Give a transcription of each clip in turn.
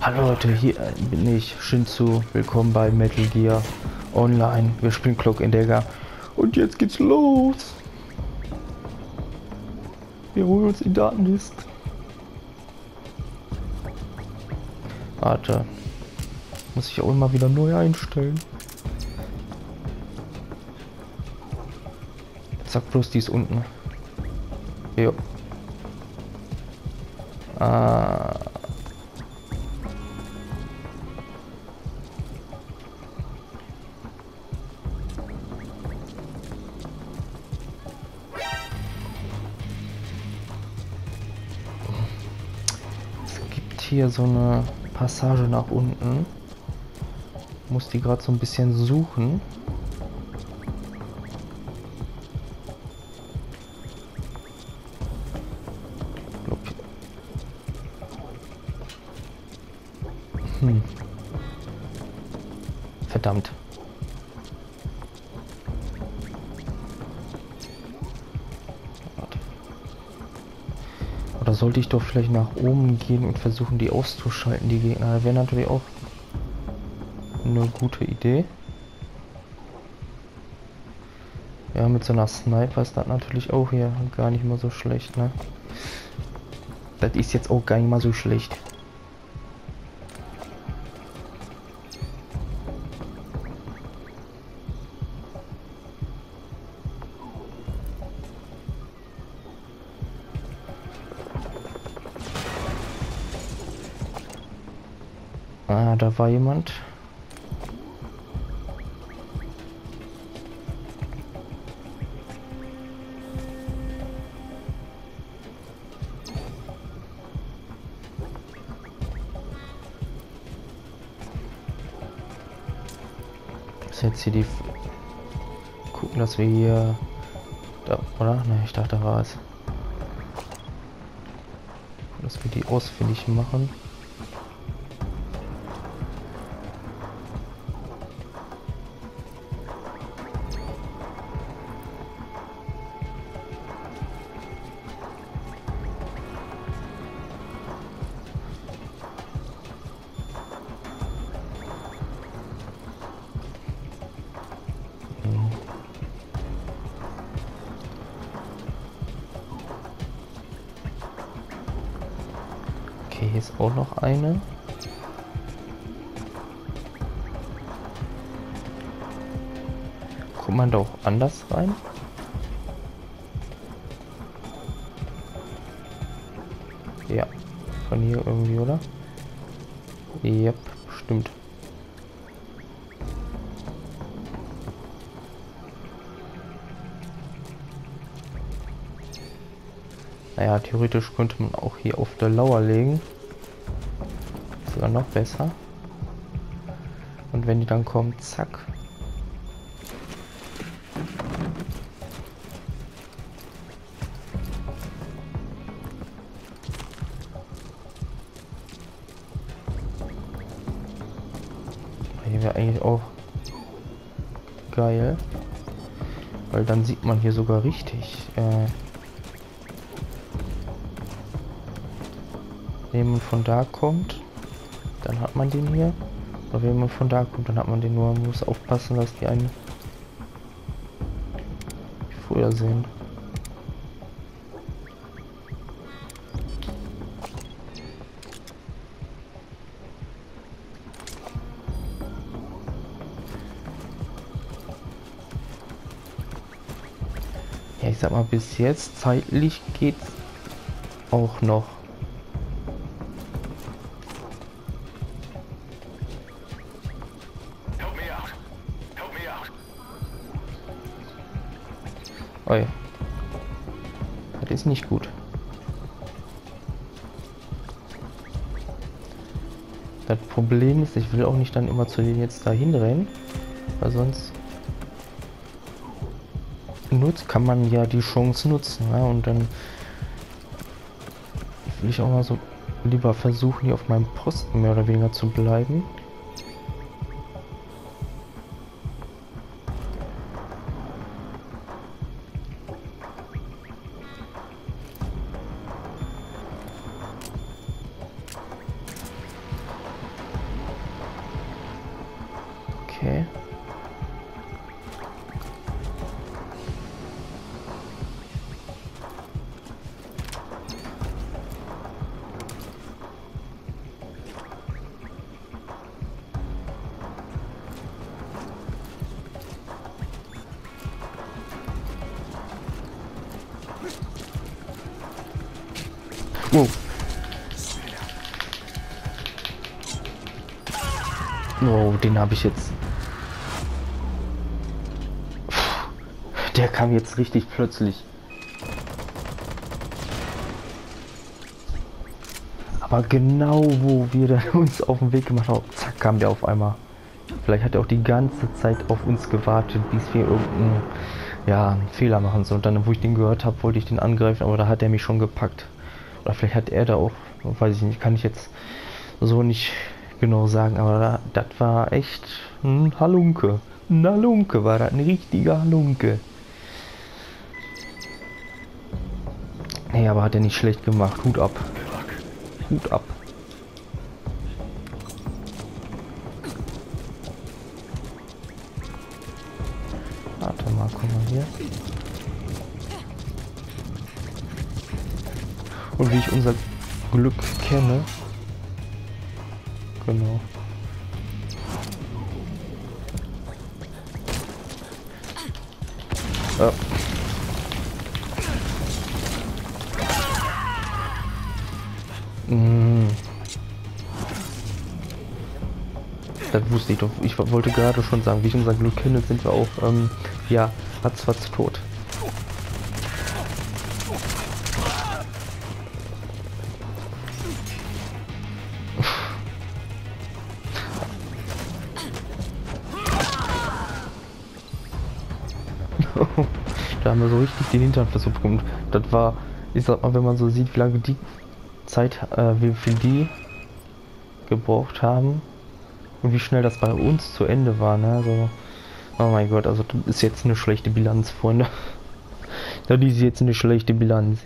Hallo Leute, hier bin ich, Shinzu. Willkommen bei Metal Gear Online. Wir spielen Clock Dagger. Und jetzt geht's los. Wir holen uns die Datendisk. Warte. Muss ich auch immer wieder neu einstellen. Sag bloß, die ist unten. Jo. Ah. Hier so eine Passage nach unten. Muss die gerade so ein bisschen suchen. Sollte ich doch vielleicht nach oben gehen und versuchen, die auszuschalten, die Gegner? Wäre natürlich auch eine gute Idee. Ja, mit so einer Sniper ist das natürlich auch hier gar nicht mal so schlecht, ne? Das ist jetzt auch gar nicht mal so schlecht. Ah, da war jemand. Ist jetzt hier die... Gucken, dass wir hier... Da, oder? Ne, ich dachte, da war es. Dass wir die ausfindig machen. Okay, hier ist auch noch eine. Kommt man da auch anders rein? Naja, theoretisch könnte man auch hier auf der Lauer legen. Sogar noch besser. Und wenn die dann kommt, zack. Hier wäre eigentlich auch geil. Weil dann sieht man hier sogar richtig. Äh, wenn man von da kommt, dann hat man den hier. Oder wenn man von da kommt, dann hat man den nur. Man muss aufpassen, dass die einen früher sehen. Ja, ich sag mal, bis jetzt zeitlich geht's auch noch. Oh ja. Das ist nicht gut. Das Problem ist, ich will auch nicht dann immer zu denen jetzt dahin rennen, weil sonst nutzt, kann man ja die Chance nutzen. Ne? Und dann will ich auch mal so lieber versuchen, hier auf meinem Posten mehr oder weniger zu bleiben. Wow. Oh, den habe ich jetzt. Der kam jetzt richtig plötzlich. Aber genau wo wir dann uns auf den Weg gemacht haben, zack, kam der auf einmal. Vielleicht hat er auch die ganze Zeit auf uns gewartet, bis wir irgendeinen ja, Fehler machen. So, und dann, wo ich den gehört habe, wollte ich den angreifen, aber da hat er mich schon gepackt. Oder vielleicht hat er da auch, weiß ich nicht, kann ich jetzt so nicht genau sagen, aber da, das war echt ein Halunke. Ein Halunke war das, ein richtiger Halunke. Nee, aber hat er nicht schlecht gemacht. Hut ab. Hut ab. Warte mal, guck mal hier. Wie ich unser Glück kenne. Genau. Ja. Mmh. Das wusste ich doch. Ich wollte gerade schon sagen, wie ich unser Glück kenne, sind wir auch, ähm, ja, ratzfatz tot. da haben wir so richtig den Hintern versucht bekommen. Das war, ich sag mal, wenn man so sieht, wie lange die Zeit, äh, wie viel die gebraucht haben und wie schnell das bei uns zu Ende war, ne? Also, oh mein Gott, also das ist jetzt eine schlechte Bilanz, Freunde. Das ist jetzt eine schlechte Bilanz.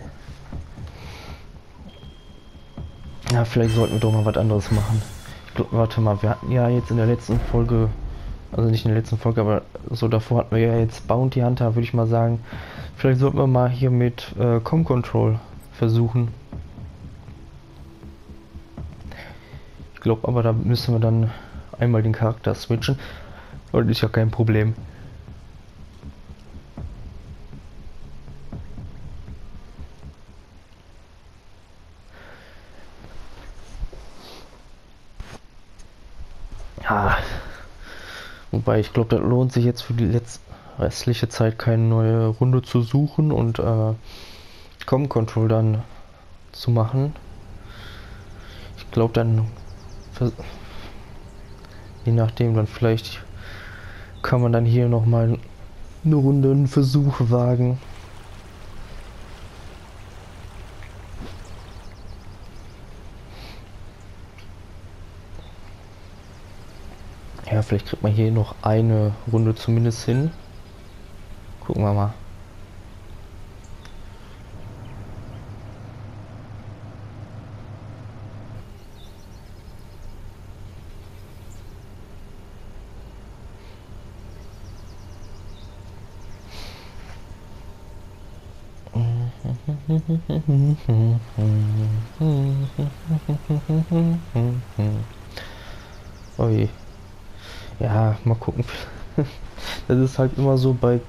Ja, vielleicht sollten wir doch mal was anderes machen. Ich glaub, warte mal, wir hatten ja jetzt in der letzten Folge also nicht in der letzten Folge, aber so davor hatten wir ja jetzt Bounty Hunter, würde ich mal sagen. Vielleicht sollten wir mal hier mit äh, Com Control versuchen. Ich glaube aber, da müssen wir dann einmal den Charakter switchen. Und ist ja kein Problem. Wobei ich glaube, das lohnt sich jetzt für die restliche Zeit keine neue Runde zu suchen und äh, Com Control dann zu machen. Ich glaube dann je nachdem dann vielleicht kann man dann hier noch mal eine Runde einen Versuch wagen. Vielleicht kriegt man hier noch eine Runde zumindest hin. Gucken wir mal. Ui. Ja, mal gucken. das ist halt immer so bei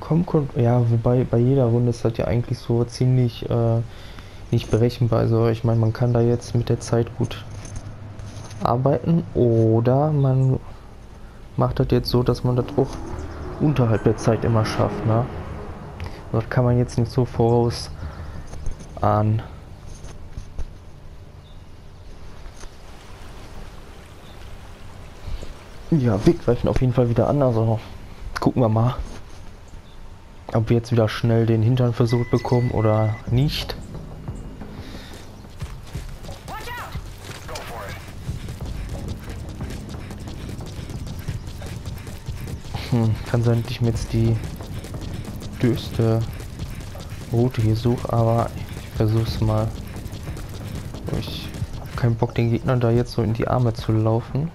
Comcon, ja, wobei bei jeder Runde ist das ja eigentlich so ziemlich äh, nicht berechenbar. Also ich meine, man kann da jetzt mit der Zeit gut arbeiten oder man macht das jetzt so, dass man das auch unterhalb der Zeit immer schafft, ne? Das kann man jetzt nicht so voraus Ja, wir auf jeden Fall wieder an, also gucken wir mal, ob wir jetzt wieder schnell den Hintern versucht bekommen oder nicht. Hm, kann sein, dass ich mir jetzt die düste Route hier suche, aber ich versuch's mal. Ich habe keinen Bock, den Gegnern da jetzt so in die Arme zu laufen.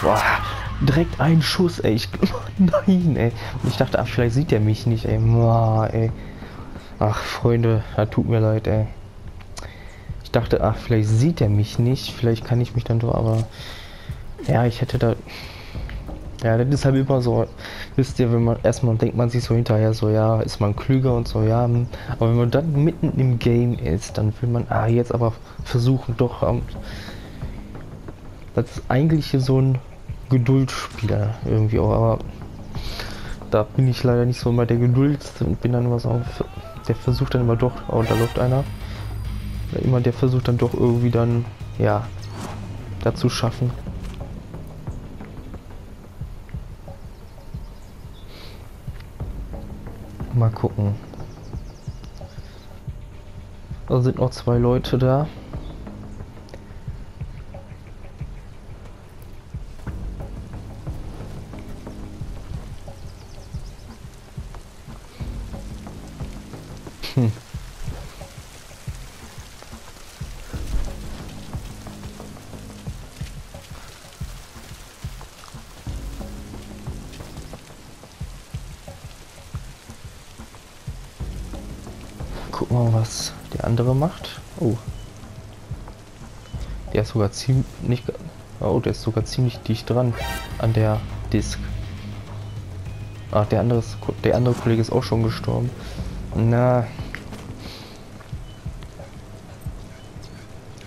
Boah, direkt ein Schuss, ey. Ich, nein, ey. Und ich dachte, ach, vielleicht sieht er mich nicht, ey. Boah, ey. Ach, Freunde, da tut mir leid, ey. Ich dachte, ach, vielleicht sieht er mich nicht. Vielleicht kann ich mich dann so, aber... Ja, ich hätte da... Ja, das ist halt immer so, wisst ihr, wenn man erstmal denkt man sich so hinterher so, ja, ist man klüger und so, ja, aber wenn man dann mitten im Game ist, dann will man, ah, jetzt aber versuchen doch, um, das ist eigentlich so ein Geduldsspieler irgendwie auch, aber da bin ich leider nicht so immer der Geduld und bin dann immer so, der versucht dann immer doch, oh, da läuft einer, immer der versucht dann doch irgendwie dann, ja, dazu schaffen. Mal gucken. Da sind noch zwei Leute da. Gucken wir mal, was der andere macht. Oh. Der ist sogar ziemlich... Oh, der ist sogar ziemlich dicht dran an der Disk. Ach, der andere, ist, der andere Kollege ist auch schon gestorben. Na.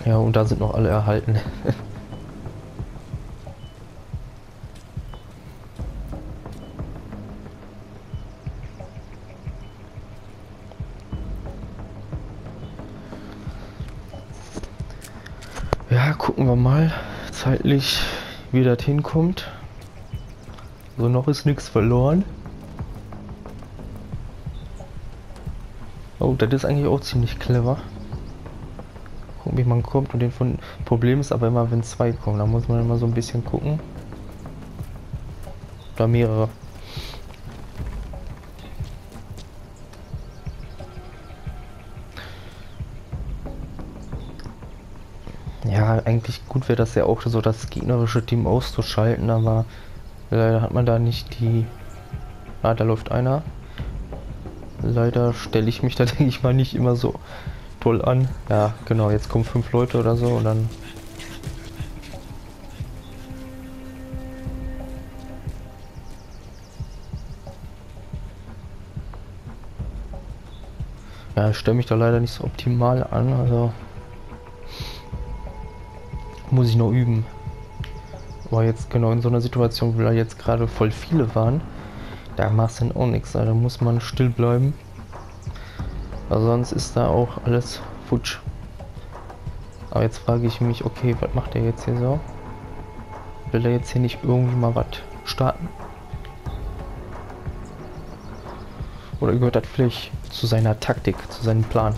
Ja, und da sind noch alle erhalten. Ja, gucken wir mal zeitlich, wie das hinkommt. So noch ist nichts verloren. Oh, das ist eigentlich auch ziemlich clever. Gucken, wie man kommt und den von Problem ist aber immer, wenn zwei kommen, da muss man immer so ein bisschen gucken. Oder mehrere. Eigentlich gut wäre das ja auch so, das gegnerische Team auszuschalten, aber leider hat man da nicht die... Ah, da läuft einer. Leider stelle ich mich da, denke ich mal, nicht immer so toll an. Ja, genau, jetzt kommen fünf Leute oder so und dann... Ja, ich stelle mich da leider nicht so optimal an, also... Muss ich noch üben. Aber jetzt genau in so einer Situation, wo da jetzt gerade voll viele waren, da machst du dann auch nichts. Da muss man still bleiben. Also sonst ist da auch alles futsch. Aber jetzt frage ich mich, okay, was macht er jetzt hier so? Will er jetzt hier nicht irgendwie mal was starten? Oder gehört das vielleicht zu seiner Taktik, zu seinem Plan?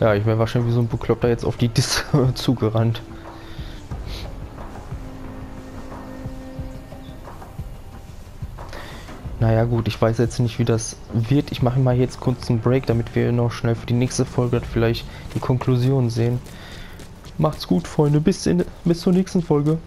Ja, ich wäre wahrscheinlich wie so ein Bekloppter jetzt auf die Dis zugerannt. Naja gut, ich weiß jetzt nicht, wie das wird. Ich mache mal jetzt kurz einen Break, damit wir noch schnell für die nächste Folge vielleicht die Konklusion sehen. Macht's gut, Freunde. Bis, in, bis zur nächsten Folge.